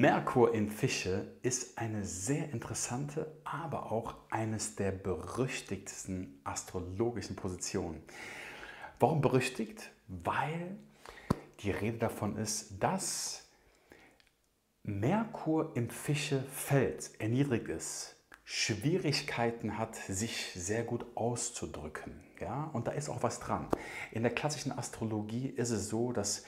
Merkur in Fische ist eine sehr interessante, aber auch eines der berüchtigsten astrologischen Positionen. Warum berüchtigt? Weil die Rede davon ist, dass Merkur im Fische fällt, erniedrigt ist, Schwierigkeiten hat, sich sehr gut auszudrücken. Ja? Und da ist auch was dran. In der klassischen Astrologie ist es so, dass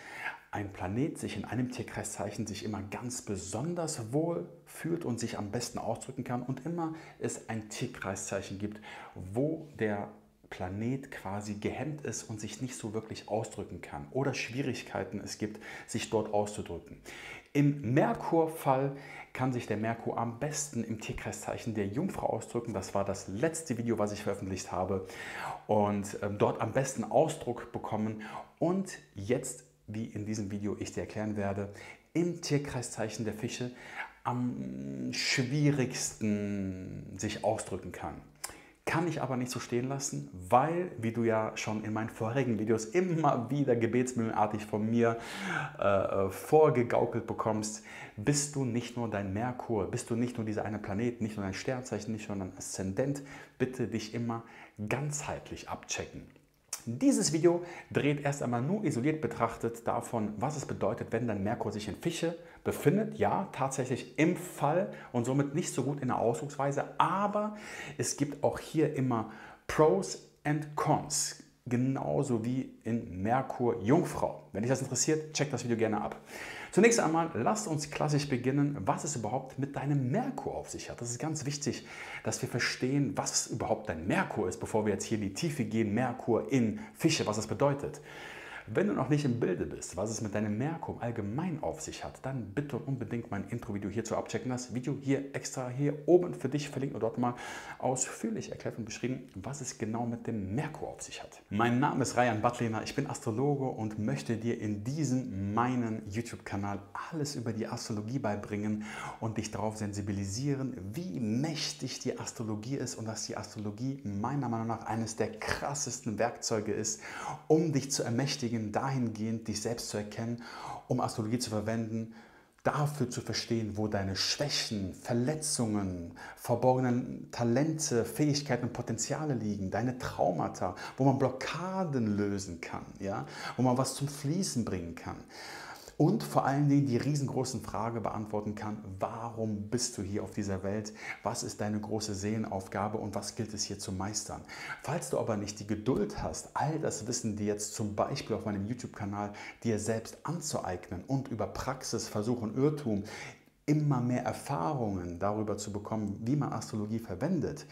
ein Planet sich in einem Tierkreiszeichen sich immer ganz besonders wohl fühlt und sich am besten ausdrücken kann und immer es ein Tierkreiszeichen gibt, wo der Planet quasi gehemmt ist und sich nicht so wirklich ausdrücken kann oder Schwierigkeiten es gibt, sich dort auszudrücken. Im Merkur-Fall kann sich der Merkur am besten im Tierkreiszeichen der Jungfrau ausdrücken. Das war das letzte Video, was ich veröffentlicht habe. Und ähm, dort am besten Ausdruck bekommen. Und jetzt wie in diesem Video ich dir erklären werde, im Tierkreiszeichen der Fische am schwierigsten sich ausdrücken kann. Kann ich aber nicht so stehen lassen, weil, wie du ja schon in meinen vorherigen Videos immer wieder gebetsmühlenartig von mir äh, vorgegaukelt bekommst, bist du nicht nur dein Merkur, bist du nicht nur dieser eine Planet, nicht nur dein Sternzeichen, nicht nur dein Aszendent. Bitte dich immer ganzheitlich abchecken. Dieses Video dreht erst einmal nur isoliert betrachtet davon, was es bedeutet, wenn dein Merkur sich in Fische befindet. Ja, tatsächlich im Fall und somit nicht so gut in der Ausdrucksweise, aber es gibt auch hier immer Pros and Cons, genauso wie in Merkur Jungfrau. Wenn dich das interessiert, check das Video gerne ab. Zunächst einmal, lasst uns klassisch beginnen, was es überhaupt mit deinem Merkur auf sich hat. Das ist ganz wichtig, dass wir verstehen, was überhaupt dein Merkur ist, bevor wir jetzt hier in die Tiefe gehen. Merkur in Fische, was das bedeutet. Wenn du noch nicht im Bilde bist, was es mit deinem Merkur allgemein auf sich hat, dann bitte unbedingt mein Intro-Video hierzu abchecken. Das Video hier extra hier oben für dich verlinkt und dort mal ausführlich erklärt und beschrieben, was es genau mit dem Merkur auf sich hat. Mein Name ist Ryan Butliner, ich bin Astrologe und möchte dir in diesem meinen YouTube-Kanal alles über die Astrologie beibringen und dich darauf sensibilisieren, wie mächtig die Astrologie ist und dass die Astrologie meiner Meinung nach eines der krassesten Werkzeuge ist, um dich zu ermächtigen ermutigen, dahingehend dich selbst zu erkennen, um Astrologie zu verwenden, dafür zu verstehen, wo deine Schwächen, Verletzungen, verborgenen Talente, Fähigkeiten und Potenziale liegen, deine Traumata, wo man Blockaden lösen kann, ja? wo man was zum Fließen bringen kann und vor allen Dingen die riesengroßen Frage beantworten kann, warum bist du hier auf dieser Welt? Was ist deine große Seelenaufgabe und was gilt es hier zu meistern? Falls du aber nicht die Geduld hast, all das Wissen dir jetzt zum Beispiel auf meinem YouTube-Kanal dir selbst anzueignen und über Praxis, Versuch und Irrtum immer mehr Erfahrungen darüber zu bekommen, wie man Astrologie verwendet,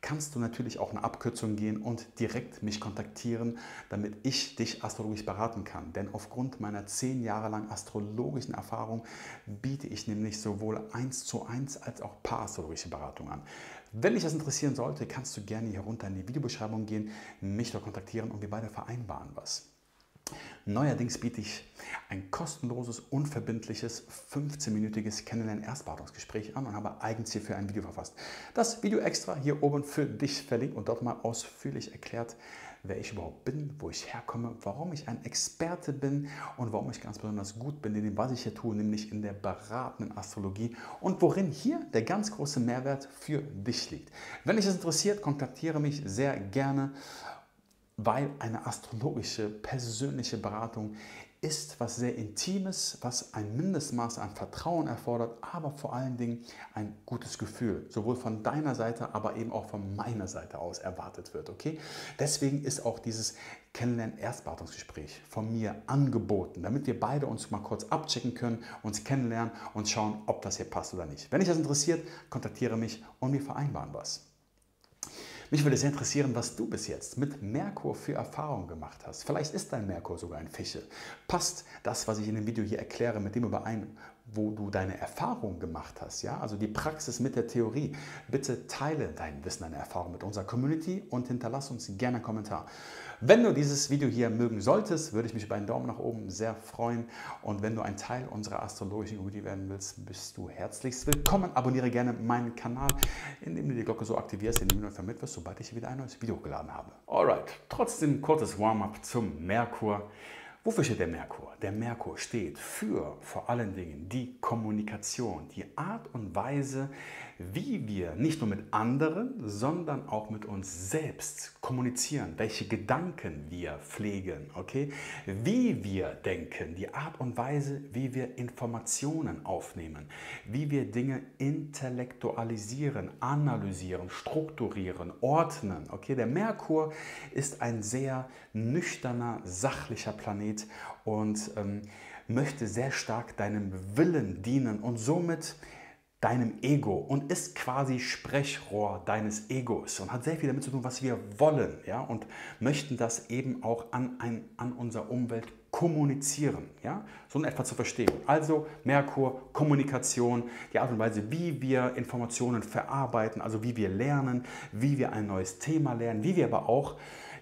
kannst du natürlich auch eine Abkürzung gehen und direkt mich kontaktieren, damit ich dich astrologisch beraten kann. Denn aufgrund meiner zehn Jahre lang astrologischen Erfahrung biete ich nämlich sowohl eins zu eins als auch paastrologische Beratung an. Wenn dich das interessieren sollte, kannst du gerne hier runter in die Videobeschreibung gehen, mich dort kontaktieren und wir beide vereinbaren was. Neuerdings biete ich ein kostenloses, unverbindliches, 15-minütiges Kennenlernen-Erstberatungsgespräch an und habe eigens hierfür ein Video verfasst. Das Video extra hier oben für dich verlinkt und dort mal ausführlich erklärt, wer ich überhaupt bin, wo ich herkomme, warum ich ein Experte bin und warum ich ganz besonders gut bin in dem, was ich hier tue, nämlich in der beratenden Astrologie und worin hier der ganz große Mehrwert für dich liegt. Wenn dich das interessiert, kontaktiere mich sehr gerne weil eine astrologische persönliche Beratung ist was sehr Intimes, was ein Mindestmaß an Vertrauen erfordert, aber vor allen Dingen ein gutes Gefühl, sowohl von deiner Seite, aber eben auch von meiner Seite aus erwartet wird. Okay? Deswegen ist auch dieses Kennenlernen-Erstberatungsgespräch von mir angeboten, damit wir beide uns mal kurz abchecken können, uns kennenlernen und schauen, ob das hier passt oder nicht. Wenn dich das interessiert, kontaktiere mich und wir vereinbaren was. Mich würde sehr interessieren, was du bis jetzt mit Merkur für Erfahrungen gemacht hast. Vielleicht ist dein Merkur sogar ein Fische. Passt das, was ich in dem Video hier erkläre, mit dem überein, wo du deine Erfahrungen gemacht hast? Ja? Also die Praxis mit der Theorie. Bitte teile dein Wissen, deine Erfahrung mit unserer Community und hinterlass uns gerne einen Kommentar. Wenn du dieses Video hier mögen solltest, würde ich mich über einen Daumen nach oben sehr freuen. Und wenn du ein Teil unserer astrologischen Community werden willst, bist du herzlichst willkommen. Abonniere gerne meinen Kanal, indem du die Glocke so aktivierst, indem du informiert wirst, sobald ich wieder ein neues Video hochgeladen habe. Alright, trotzdem kurzes Warm-up zum Merkur Wofür steht der Merkur? Der Merkur steht für vor allen Dingen die Kommunikation, die Art und Weise, wie wir nicht nur mit anderen, sondern auch mit uns selbst kommunizieren, welche Gedanken wir pflegen, okay? Wie wir denken, die Art und Weise, wie wir Informationen aufnehmen, wie wir Dinge intellektualisieren, analysieren, strukturieren, ordnen, okay? Der Merkur ist ein sehr nüchterner, sachlicher Planet und ähm, möchte sehr stark deinem Willen dienen und somit deinem Ego und ist quasi Sprechrohr deines Egos und hat sehr viel damit zu tun, was wir wollen ja, und möchten das eben auch an, ein, an unserer Umwelt kommunizieren. Ja? So in etwa zu verstehen. Also Merkur, Kommunikation, die Art und Weise, wie wir Informationen verarbeiten, also wie wir lernen, wie wir ein neues Thema lernen, wie wir aber auch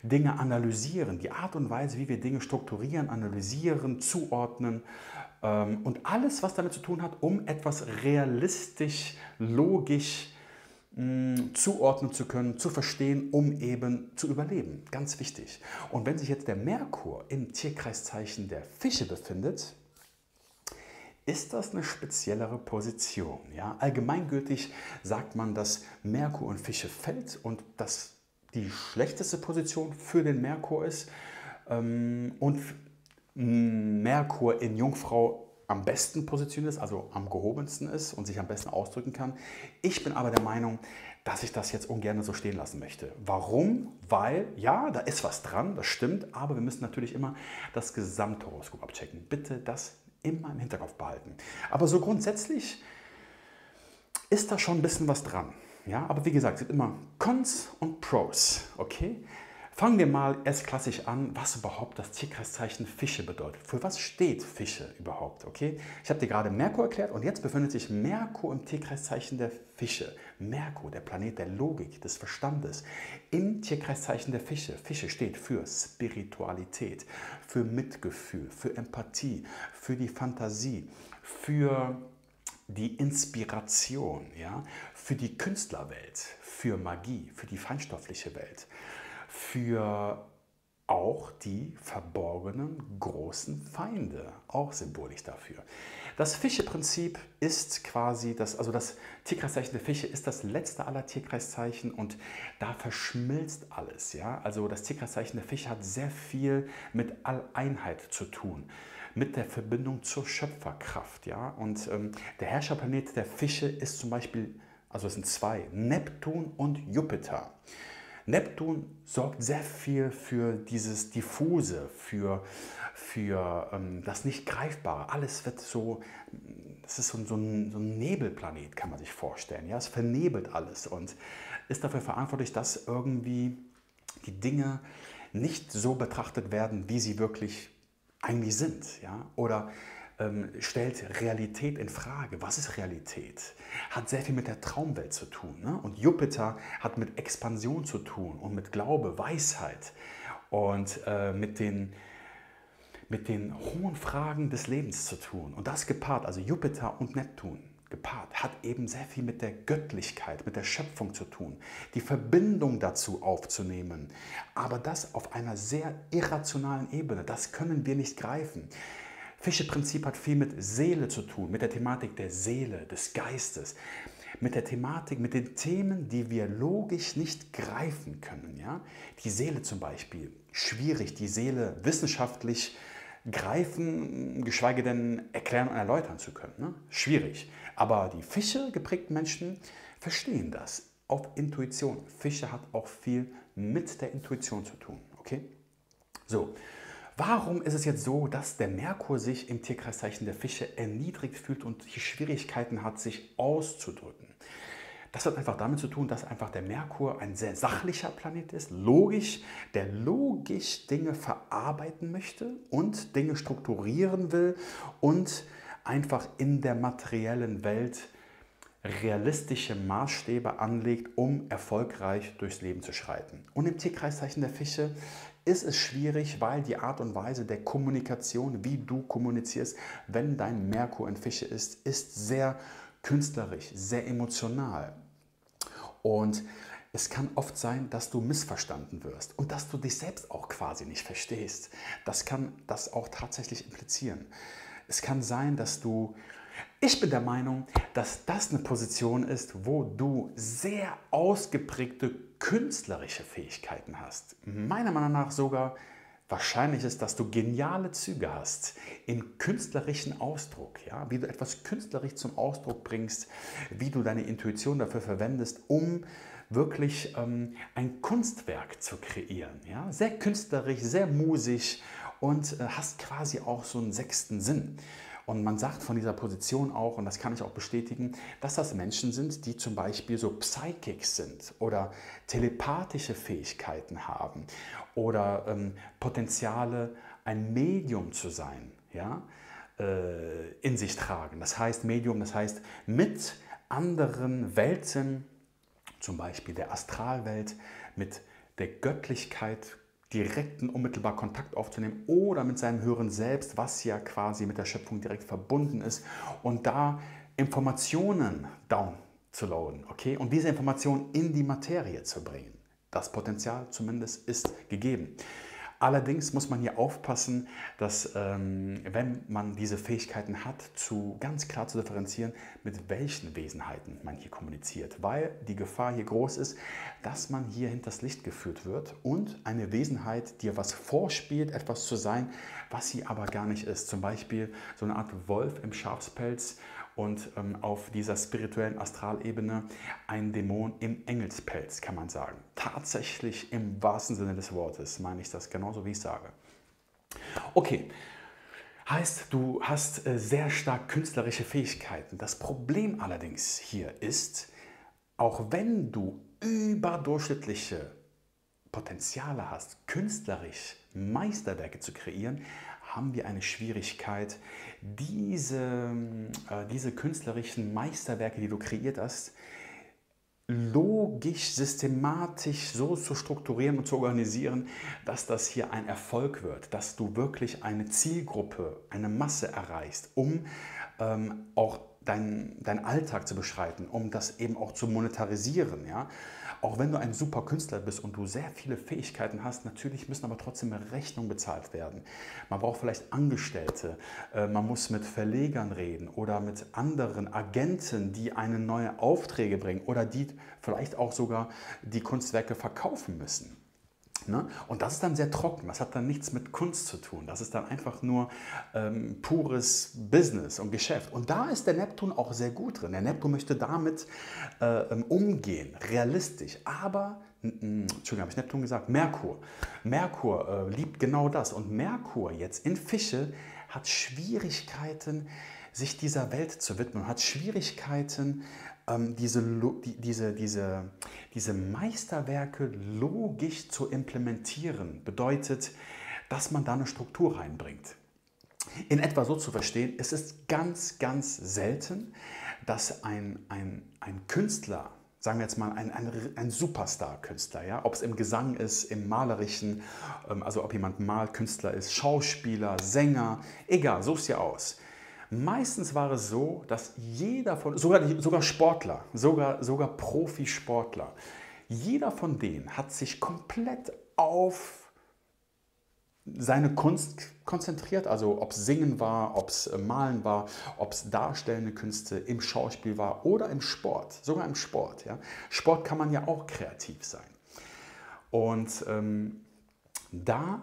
Dinge analysieren, die Art und Weise, wie wir Dinge strukturieren, analysieren, zuordnen ähm, und alles, was damit zu tun hat, um etwas realistisch, logisch mm, zuordnen zu können, zu verstehen, um eben zu überleben. Ganz wichtig. Und wenn sich jetzt der Merkur im Tierkreiszeichen der Fische befindet, ist das eine speziellere Position. Ja? Allgemeingültig sagt man, dass Merkur und Fische fällt und dass die schlechteste Position für den Merkur ist. Ähm, und Merkur in Jungfrau am besten positioniert ist, also am gehobensten ist und sich am besten ausdrücken kann. Ich bin aber der Meinung, dass ich das jetzt ungern so stehen lassen möchte. Warum? Weil, ja, da ist was dran, das stimmt, aber wir müssen natürlich immer das Gesamthoroskop abchecken. Bitte das immer im Hinterkopf behalten. Aber so grundsätzlich ist da schon ein bisschen was dran. Ja, aber wie gesagt, es gibt immer Cons und Pros, okay? Fangen wir mal erst klassisch an, was überhaupt das Tierkreiszeichen Fische bedeutet. Für was steht Fische überhaupt? Okay? Ich habe dir gerade Merkur erklärt und jetzt befindet sich Merkur im Tierkreiszeichen der Fische. Merkur, der Planet der Logik, des Verstandes, im Tierkreiszeichen der Fische. Fische steht für Spiritualität, für Mitgefühl, für Empathie, für die Fantasie, für die Inspiration, ja, für die Künstlerwelt, für Magie, für die feinstoffliche Welt für auch die verborgenen großen Feinde, auch symbolisch dafür. Das Fischeprinzip ist quasi das, also das Tierkreiszeichen der Fische ist das letzte aller Tierkreiszeichen und da verschmilzt alles. Ja? Also das Tierkreiszeichen der Fische hat sehr viel mit Alleinheit zu tun, mit der Verbindung zur Schöpferkraft. Ja? Und ähm, der Herrscherplanet der Fische ist zum Beispiel, also es sind zwei, Neptun und Jupiter. Neptun sorgt sehr viel für dieses Diffuse, für, für ähm, das Nicht-Greifbare. Alles wird so, das ist so, so, ein, so ein Nebelplanet, kann man sich vorstellen. Ja? Es vernebelt alles und ist dafür verantwortlich, dass irgendwie die Dinge nicht so betrachtet werden, wie sie wirklich eigentlich sind. Ja? Oder ähm, stellt Realität in Frage. Was ist Realität? Hat sehr viel mit der Traumwelt zu tun. Ne? Und Jupiter hat mit Expansion zu tun und mit Glaube, Weisheit und äh, mit, den, mit den hohen Fragen des Lebens zu tun. Und das gepaart, also Jupiter und Neptun gepaart, hat eben sehr viel mit der Göttlichkeit, mit der Schöpfung zu tun, die Verbindung dazu aufzunehmen. Aber das auf einer sehr irrationalen Ebene, das können wir nicht greifen. Fischeprinzip hat viel mit Seele zu tun, mit der Thematik der Seele, des Geistes, mit der Thematik, mit den Themen, die wir logisch nicht greifen können. Ja? Die Seele zum Beispiel, schwierig, die Seele wissenschaftlich greifen, geschweige denn erklären und erläutern zu können. Ne? Schwierig. Aber die Fische geprägten Menschen verstehen das auf Intuition. Fische hat auch viel mit der Intuition zu tun. Okay? So, Warum ist es jetzt so, dass der Merkur sich im Tierkreiszeichen der Fische erniedrigt fühlt und die Schwierigkeiten hat, sich auszudrücken? Das hat einfach damit zu tun, dass einfach der Merkur ein sehr sachlicher Planet ist, logisch, der logisch Dinge verarbeiten möchte und Dinge strukturieren will und einfach in der materiellen Welt realistische Maßstäbe anlegt, um erfolgreich durchs Leben zu schreiten. Und im Tierkreiszeichen der Fische ist es schwierig, weil die Art und Weise der Kommunikation, wie du kommunizierst, wenn dein Merkur in Fische ist, ist sehr künstlerisch, sehr emotional. Und es kann oft sein, dass du missverstanden wirst und dass du dich selbst auch quasi nicht verstehst. Das kann das auch tatsächlich implizieren. Es kann sein, dass du ich bin der Meinung, dass das eine Position ist, wo du sehr ausgeprägte künstlerische Fähigkeiten hast. Meiner Meinung nach sogar wahrscheinlich ist, dass du geniale Züge hast im künstlerischen Ausdruck, ja? wie du etwas künstlerisch zum Ausdruck bringst, wie du deine Intuition dafür verwendest, um wirklich ähm, ein Kunstwerk zu kreieren. Ja? Sehr künstlerisch, sehr musisch und äh, hast quasi auch so einen sechsten Sinn. Und man sagt von dieser Position auch, und das kann ich auch bestätigen, dass das Menschen sind, die zum Beispiel so Psychics sind oder telepathische Fähigkeiten haben oder ähm, Potenziale, ein Medium zu sein, ja, äh, in sich tragen. Das heißt Medium, das heißt mit anderen Welten, zum Beispiel der Astralwelt, mit der Göttlichkeit direkten, unmittelbar Kontakt aufzunehmen oder mit seinem höheren Selbst, was ja quasi mit der Schöpfung direkt verbunden ist und da Informationen down zu loaden, okay? Und diese Informationen in die Materie zu bringen. Das Potenzial zumindest ist gegeben. Allerdings muss man hier aufpassen, dass ähm, wenn man diese Fähigkeiten hat, zu ganz klar zu differenzieren, mit welchen Wesenheiten man hier kommuniziert, weil die Gefahr hier groß ist, dass man hier hinters Licht geführt wird und eine Wesenheit dir was vorspielt, etwas zu sein, was sie aber gar nicht ist. Zum Beispiel so eine Art Wolf im Schafspelz und ähm, auf dieser spirituellen Astralebene ein Dämon im Engelspelz, kann man sagen. Tatsächlich im wahrsten Sinne des Wortes meine ich das genauso, wie ich sage. Okay, heißt, du hast äh, sehr stark künstlerische Fähigkeiten. Das Problem allerdings hier ist, auch wenn du überdurchschnittliche Potenziale hast, künstlerisch Meisterwerke zu kreieren, haben wir eine Schwierigkeit, diese, äh, diese künstlerischen Meisterwerke, die du kreiert hast, logisch, systematisch so zu strukturieren und zu organisieren, dass das hier ein Erfolg wird, dass du wirklich eine Zielgruppe, eine Masse erreichst, um ähm, auch deinen dein Alltag zu beschreiten, um das eben auch zu monetarisieren. Ja? Auch wenn du ein super Künstler bist und du sehr viele Fähigkeiten hast, natürlich müssen aber trotzdem Rechnungen bezahlt werden. Man braucht vielleicht Angestellte, äh, man muss mit Verlegern reden oder mit anderen Agenten, die eine neue Aufträge bringen oder die vielleicht auch sogar die Kunstwerke verkaufen müssen. Ne? Und das ist dann sehr trocken, das hat dann nichts mit Kunst zu tun, das ist dann einfach nur ähm, pures Business und Geschäft. Und da ist der Neptun auch sehr gut drin. Der Neptun möchte damit äh, ähm, umgehen, realistisch, aber Entschuldigung, habe ich Neptun gesagt? Merkur. Merkur äh, liebt genau das. Und Merkur jetzt in Fische hat Schwierigkeiten, sich dieser Welt zu widmen, hat Schwierigkeiten, ähm, diese, die, diese, diese, diese Meisterwerke logisch zu implementieren, bedeutet, dass man da eine Struktur reinbringt. In etwa so zu verstehen, es ist ganz, ganz selten, dass ein, ein, ein Künstler, sagen wir jetzt mal ein, ein, ein Superstar-Künstler, ja? ob es im Gesang ist, im Malerischen, ähm, also ob jemand Malkünstler ist, Schauspieler, Sänger, egal, such es dir aus. Meistens war es so, dass jeder von, sogar, sogar Sportler, sogar, sogar Profisportler, jeder von denen hat sich komplett auf seine Kunst konzentriert, also ob es Singen war, ob es äh, Malen war, ob es darstellende Künste im Schauspiel war oder im Sport, sogar im Sport. Ja. Sport kann man ja auch kreativ sein. Und ähm, da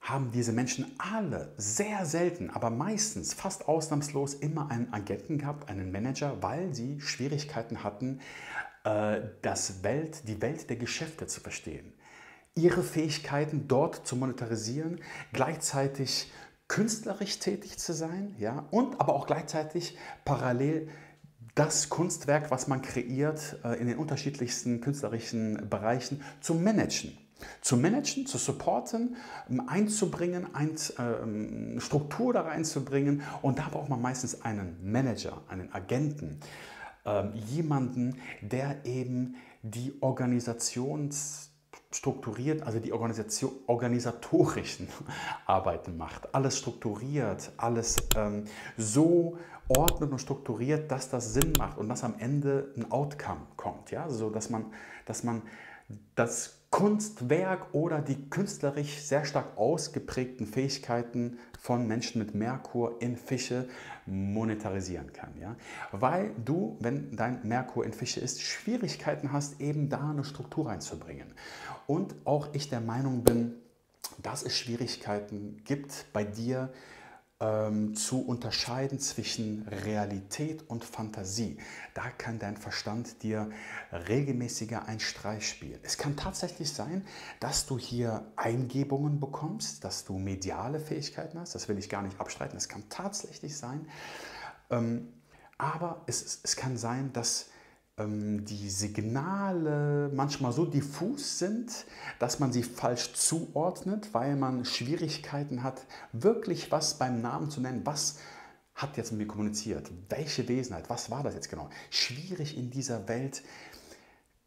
haben diese Menschen alle sehr selten, aber meistens, fast ausnahmslos immer einen Agenten gehabt, einen Manager, weil sie Schwierigkeiten hatten, äh, das Welt, die Welt der Geschäfte zu verstehen. Ihre Fähigkeiten dort zu monetarisieren, gleichzeitig künstlerisch tätig zu sein, ja, und aber auch gleichzeitig parallel das Kunstwerk, was man kreiert, äh, in den unterschiedlichsten künstlerischen Bereichen zu managen zu managen, zu supporten, ähm, einzubringen, eine ähm, Struktur da reinzubringen. Und da braucht man meistens einen Manager, einen Agenten, ähm, jemanden, der eben die Organisations strukturiert, also die Organisation, organisatorischen Arbeiten macht. Alles strukturiert, alles ähm, so ordnet und strukturiert, dass das Sinn macht und dass am Ende ein Outcome kommt. Ja? So dass man, dass man das Kunstwerk oder die künstlerisch sehr stark ausgeprägten Fähigkeiten von Menschen mit Merkur in Fische monetarisieren kann. Ja? Weil du, wenn dein Merkur in Fische ist, Schwierigkeiten hast, eben da eine Struktur reinzubringen. Und auch ich der Meinung bin, dass es Schwierigkeiten gibt bei dir, ähm, zu unterscheiden zwischen Realität und Fantasie. Da kann dein Verstand dir regelmäßiger einen Streich spielen. Es kann tatsächlich sein, dass du hier Eingebungen bekommst, dass du mediale Fähigkeiten hast. Das will ich gar nicht abstreiten. Es kann tatsächlich sein. Ähm, aber es, es kann sein, dass die Signale manchmal so diffus sind, dass man sie falsch zuordnet, weil man Schwierigkeiten hat, wirklich was beim Namen zu nennen. Was hat jetzt mit mir kommuniziert? Welche Wesenheit? Was war das jetzt genau? Schwierig in dieser Welt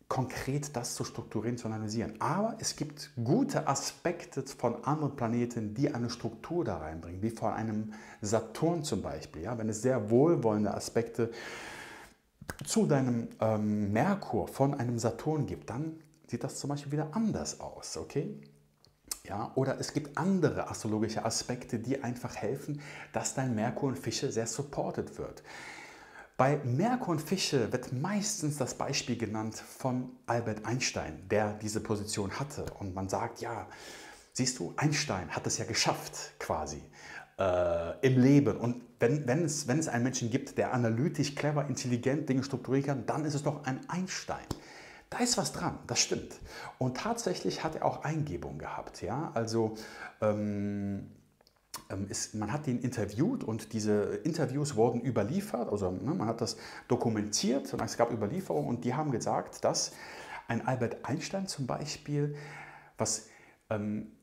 konkret das zu strukturieren, zu analysieren. Aber es gibt gute Aspekte von anderen Planeten, die eine Struktur da reinbringen, wie von einem Saturn zum Beispiel. Ja? Wenn es sehr wohlwollende Aspekte gibt, zu deinem ähm, Merkur von einem Saturn gibt, dann sieht das zum Beispiel wieder anders aus, okay? Ja, oder es gibt andere astrologische Aspekte, die einfach helfen, dass dein Merkur und Fische sehr supported wird. Bei Merkur und Fische wird meistens das Beispiel genannt von Albert Einstein, der diese Position hatte. Und man sagt, ja, siehst du, Einstein hat es ja geschafft quasi äh, im Leben. Und wenn, wenn, es, wenn es einen Menschen gibt, der analytisch, clever, intelligent Dinge strukturieren kann, dann ist es doch ein Einstein. Da ist was dran, das stimmt. Und tatsächlich hat er auch Eingebung gehabt. Ja? Also ähm, ähm ist, man hat ihn interviewt und diese Interviews wurden überliefert, also ne, man hat das dokumentiert und es gab Überlieferungen und die haben gesagt, dass ein Albert Einstein zum Beispiel, was ähm,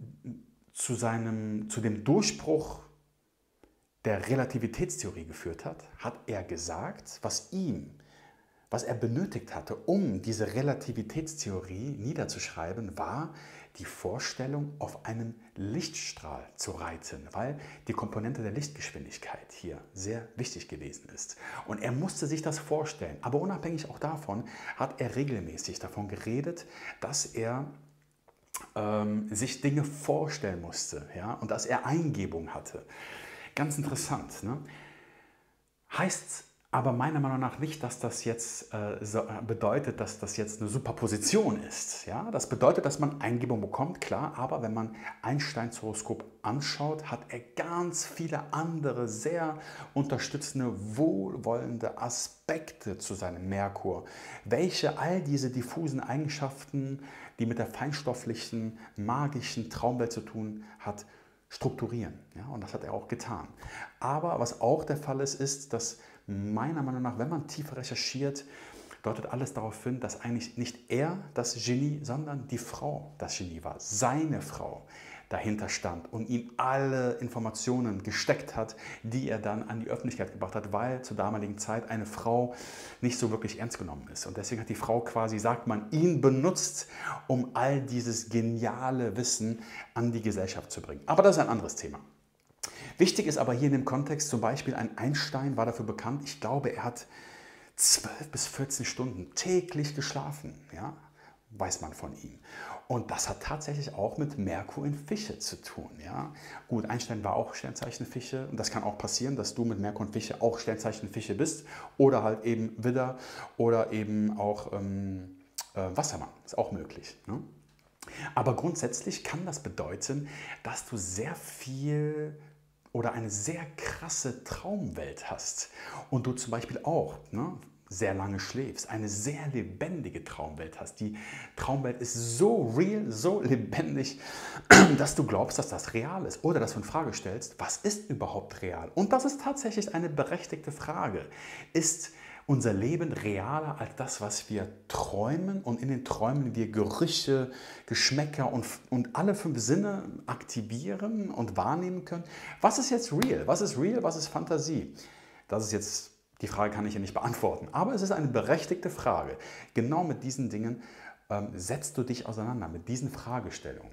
zu, seinem, zu dem Durchbruch der Relativitätstheorie geführt hat, hat er gesagt, was ihm, was er benötigt hatte, um diese Relativitätstheorie niederzuschreiben, war die Vorstellung, auf einem Lichtstrahl zu reiten, weil die Komponente der Lichtgeschwindigkeit hier sehr wichtig gewesen ist. Und er musste sich das vorstellen. Aber unabhängig auch davon hat er regelmäßig davon geredet, dass er ähm, sich Dinge vorstellen musste ja, und dass er Eingebung hatte. Ganz interessant. Ne? Heißt aber meiner Meinung nach nicht, dass das jetzt äh, so, äh, bedeutet, dass das jetzt eine Superposition ist. Ja? Das bedeutet, dass man Eingebung bekommt, klar, aber wenn man Einsteins Horoskop anschaut, hat er ganz viele andere sehr unterstützende, wohlwollende Aspekte zu seinem Merkur, welche all diese diffusen Eigenschaften, die mit der feinstofflichen, magischen Traumwelt zu tun hat, strukturieren. Ja, und das hat er auch getan. Aber was auch der Fall ist, ist, dass meiner Meinung nach, wenn man tiefer recherchiert, deutet alles darauf hin, dass eigentlich nicht er das Genie, sondern die Frau das Genie war, seine Frau dahinter stand und ihm alle Informationen gesteckt hat, die er dann an die Öffentlichkeit gebracht hat, weil zur damaligen Zeit eine Frau nicht so wirklich ernst genommen ist. Und deswegen hat die Frau quasi, sagt man, ihn benutzt, um all dieses geniale Wissen an die Gesellschaft zu bringen. Aber das ist ein anderes Thema. Wichtig ist aber hier in dem Kontext zum Beispiel ein Einstein war dafür bekannt, ich glaube, er hat 12 bis 14 Stunden täglich geschlafen, ja, weiß man von ihm. Und das hat tatsächlich auch mit Merkur in Fische zu tun. Ja? Gut, Einstein war auch Sternzeichen Fische und das kann auch passieren, dass du mit Merkur in Fische auch Sternzeichen Fische bist oder halt eben Widder oder eben auch ähm, äh, Wassermann. Ist auch möglich. Ne? Aber grundsätzlich kann das bedeuten, dass du sehr viel oder eine sehr krasse Traumwelt hast und du zum Beispiel auch ne, sehr lange schläfst, eine sehr lebendige Traumwelt hast. Die Traumwelt ist so real, so lebendig, dass du glaubst, dass das real ist oder dass du in Frage stellst, was ist überhaupt real? Und das ist tatsächlich eine berechtigte Frage. Ist unser Leben realer als das, was wir träumen und in den Träumen wir Gerüche, Geschmäcker und, und alle fünf Sinne aktivieren und wahrnehmen können? Was ist jetzt real? Was ist real? Was ist Fantasie? Das ist jetzt die Frage kann ich ja nicht beantworten, aber es ist eine berechtigte Frage. Genau mit diesen Dingen ähm, setzt du dich auseinander, mit diesen Fragestellungen.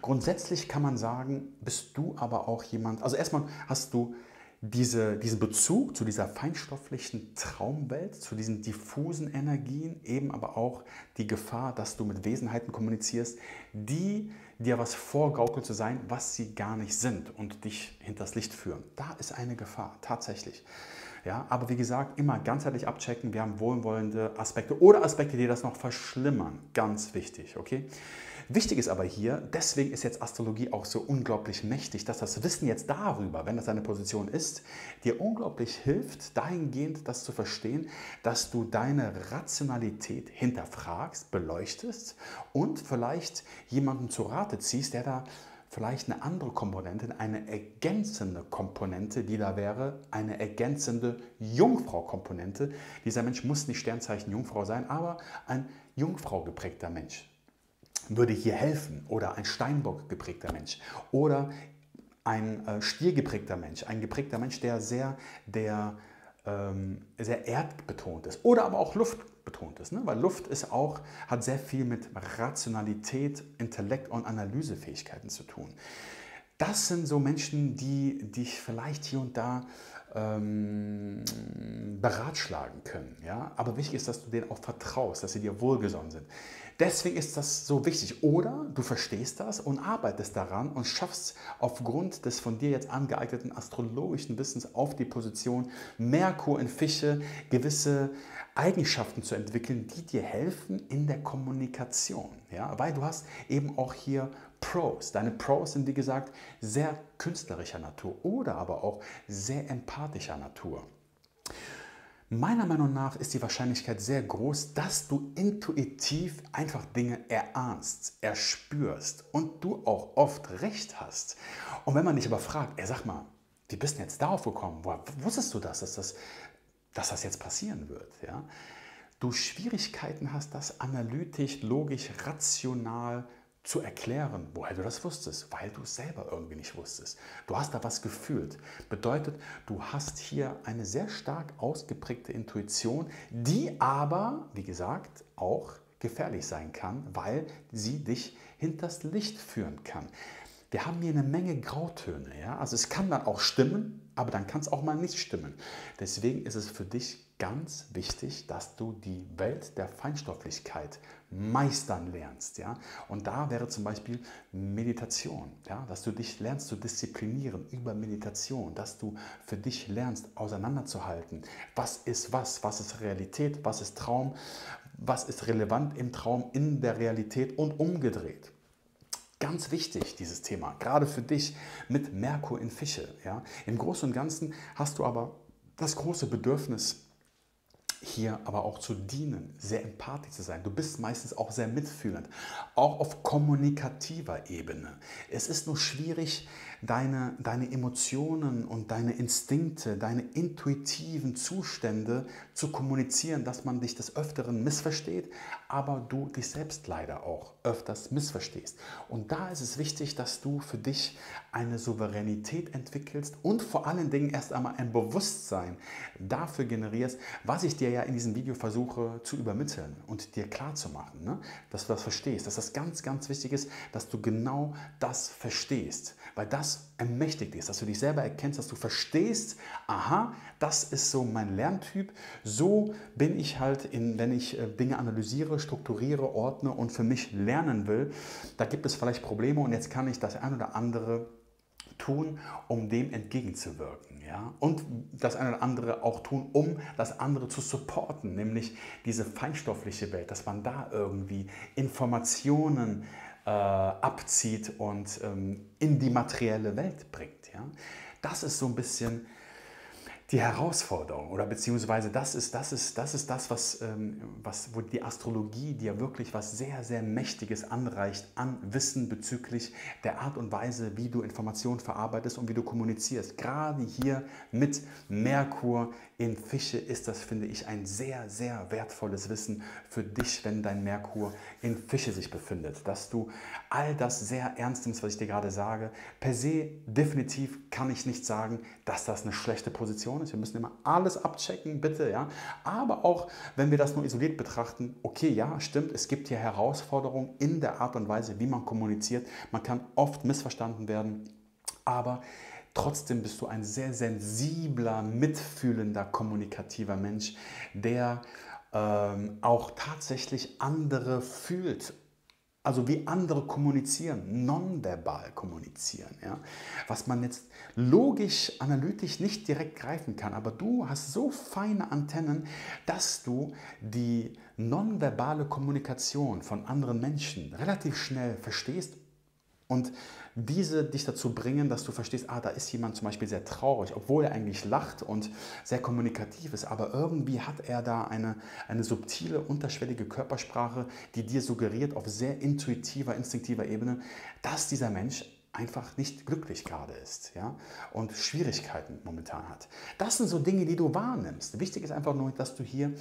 Grundsätzlich kann man sagen, bist du aber auch jemand, also erstmal hast du diese, diesen Bezug zu dieser feinstofflichen Traumwelt, zu diesen diffusen Energien, eben aber auch die Gefahr, dass du mit Wesenheiten kommunizierst, die dir was vorgaukeln zu sein, was sie gar nicht sind und dich hinters Licht führen. Da ist eine Gefahr, tatsächlich. Ja, aber wie gesagt, immer ganzheitlich abchecken. Wir haben wohlwollende Aspekte oder Aspekte, die das noch verschlimmern. Ganz wichtig, okay? Wichtig ist aber hier, deswegen ist jetzt Astrologie auch so unglaublich mächtig, dass das Wissen jetzt darüber, wenn das eine Position ist, dir unglaublich hilft, dahingehend das zu verstehen, dass du deine Rationalität hinterfragst, beleuchtest und vielleicht jemanden zu Rate ziehst, der da vielleicht eine andere Komponente, eine ergänzende Komponente, die da wäre, eine ergänzende Jungfrau-Komponente. Dieser Mensch muss nicht Sternzeichen Jungfrau sein, aber ein Jungfrau geprägter Mensch würde hier helfen oder ein Steinbock geprägter Mensch oder ein äh, Stier geprägter Mensch, ein geprägter Mensch, der sehr, der, sehr erdbetont ist oder aber auch luftbetont ist, ne? weil Luft ist auch, hat sehr viel mit Rationalität, Intellekt und Analysefähigkeiten zu tun. Das sind so Menschen, die dich vielleicht hier und da ähm, beratschlagen können. Ja? Aber wichtig ist, dass du denen auch vertraust, dass sie dir wohlgesonnen sind. Deswegen ist das so wichtig. Oder du verstehst das und arbeitest daran und schaffst aufgrund des von dir jetzt angeeigneten astrologischen Wissens auf die Position Merkur in Fische gewisse Eigenschaften zu entwickeln, die dir helfen in der Kommunikation. Ja? Weil du hast eben auch hier Pros. Deine Pros sind, wie gesagt, sehr künstlerischer Natur oder aber auch sehr empathischer Natur. Meiner Meinung nach ist die Wahrscheinlichkeit sehr groß, dass du intuitiv einfach Dinge erahnst, erspürst und du auch oft recht hast. Und wenn man dich aber fragt, ey, sag mal, wie bist du jetzt darauf gekommen? Woher wusstest du das, dass das, dass das jetzt passieren wird? Ja? Du Schwierigkeiten hast, das analytisch, logisch, rational zu erklären, woher du das wusstest, weil du es selber irgendwie nicht wusstest. Du hast da was gefühlt. Bedeutet, du hast hier eine sehr stark ausgeprägte Intuition, die aber, wie gesagt, auch gefährlich sein kann, weil sie dich hinters Licht führen kann. Wir haben hier eine Menge Grautöne. Ja? Also es kann dann auch stimmen, aber dann kann es auch mal nicht stimmen. Deswegen ist es für dich ganz wichtig, dass du die Welt der Feinstofflichkeit meistern lernst. Ja? Und da wäre zum Beispiel Meditation, ja? dass du dich lernst zu disziplinieren über Meditation, dass du für dich lernst auseinanderzuhalten, was ist was, was ist Realität, was ist Traum, was ist relevant im Traum, in der Realität und umgedreht. Ganz wichtig, dieses Thema, gerade für dich mit Merkur in Fische. Ja? Im Großen und Ganzen hast du aber das große Bedürfnis, hier aber auch zu dienen, sehr empathisch zu sein. Du bist meistens auch sehr mitfühlend, auch auf kommunikativer Ebene. Es ist nur schwierig, deine, deine Emotionen und deine Instinkte, deine intuitiven Zustände zu kommunizieren, dass man dich des Öfteren missversteht, aber du dich selbst leider auch öfters missverstehst. Und da ist es wichtig, dass du für dich eine Souveränität entwickelst und vor allen Dingen erst einmal ein Bewusstsein dafür generierst, was ich dir ja in diesem Video versuche zu übermitteln und dir klar zu machen, ne? dass du das verstehst, dass das ganz, ganz wichtig ist, dass du genau das verstehst, weil das ermächtigt ist, dass du dich selber erkennst, dass du verstehst, aha, das ist so mein Lerntyp, so bin ich halt, in, wenn ich äh, Dinge analysiere, strukturiere, ordne und für mich lernen will, da gibt es vielleicht Probleme und jetzt kann ich das ein oder andere tun, um dem entgegenzuwirken. Ja? Und das eine oder andere auch tun, um das andere zu supporten, nämlich diese feinstoffliche Welt, dass man da irgendwie Informationen äh, abzieht und ähm, in die materielle Welt bringt. Ja? Das ist so ein bisschen die Herausforderung oder beziehungsweise das ist das, ist, das, ist das was, ähm, was, wo die Astrologie dir wirklich was sehr, sehr Mächtiges anreicht an Wissen bezüglich der Art und Weise, wie du Informationen verarbeitest und wie du kommunizierst. Gerade hier mit Merkur in Fische ist das, finde ich, ein sehr, sehr wertvolles Wissen für dich, wenn dein Merkur in Fische sich befindet. Dass du all das sehr ernst nimmst, was ich dir gerade sage. Per se definitiv kann ich nicht sagen, dass das eine schlechte Position ist. Wir müssen immer alles abchecken, bitte. Ja? Aber auch, wenn wir das nur isoliert betrachten, okay, ja, stimmt, es gibt hier Herausforderungen in der Art und Weise, wie man kommuniziert. Man kann oft missverstanden werden, aber Trotzdem bist du ein sehr sensibler, mitfühlender, kommunikativer Mensch, der ähm, auch tatsächlich andere fühlt also wie andere kommunizieren, nonverbal kommunizieren. Ja? Was man jetzt logisch, analytisch nicht direkt greifen kann. Aber du hast so feine Antennen, dass du die nonverbale Kommunikation von anderen Menschen relativ schnell verstehst und diese dich dazu bringen, dass du verstehst, ah, da ist jemand zum Beispiel sehr traurig, obwohl er eigentlich lacht und sehr kommunikativ ist, aber irgendwie hat er da eine, eine subtile, unterschwellige Körpersprache, die dir suggeriert auf sehr intuitiver, instinktiver Ebene, dass dieser Mensch einfach nicht glücklich gerade ist ja? und Schwierigkeiten momentan hat. Das sind so Dinge, die du wahrnimmst. Wichtig ist einfach nur, dass du hier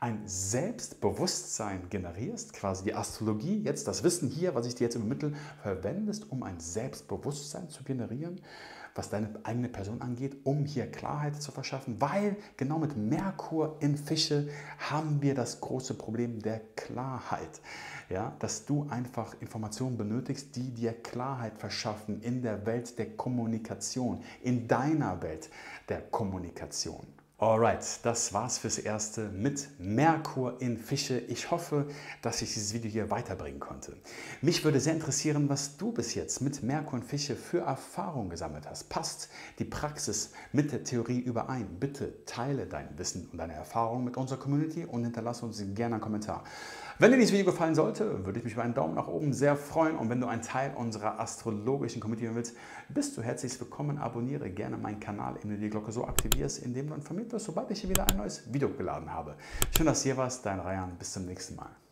ein Selbstbewusstsein generierst, quasi die Astrologie, jetzt das Wissen hier, was ich dir jetzt übermittle, verwendest, um ein Selbstbewusstsein zu generieren was deine eigene Person angeht, um hier Klarheit zu verschaffen, weil genau mit Merkur in Fische haben wir das große Problem der Klarheit. Ja, dass du einfach Informationen benötigst, die dir Klarheit verschaffen in der Welt der Kommunikation, in deiner Welt der Kommunikation. Alright, das war's fürs Erste mit Merkur in Fische. Ich hoffe, dass ich dieses Video hier weiterbringen konnte. Mich würde sehr interessieren, was du bis jetzt mit Merkur in Fische für Erfahrungen gesammelt hast. Passt die Praxis mit der Theorie überein? Bitte teile dein Wissen und deine Erfahrungen mit unserer Community und hinterlasse uns gerne einen Kommentar. Wenn dir dieses Video gefallen sollte, würde ich mich über einen Daumen nach oben sehr freuen. Und wenn du ein Teil unserer astrologischen Community willst, bist du herzlich willkommen. Abonniere gerne meinen Kanal, indem du die Glocke so aktivierst, indem du informiert wirst, sobald ich hier wieder ein neues Video geladen habe. Schön, dass du hier warst. Dein Ryan. Bis zum nächsten Mal.